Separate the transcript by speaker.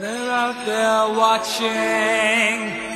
Speaker 1: They're out there watching.